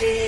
Yeah.